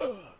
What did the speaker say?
Ugh.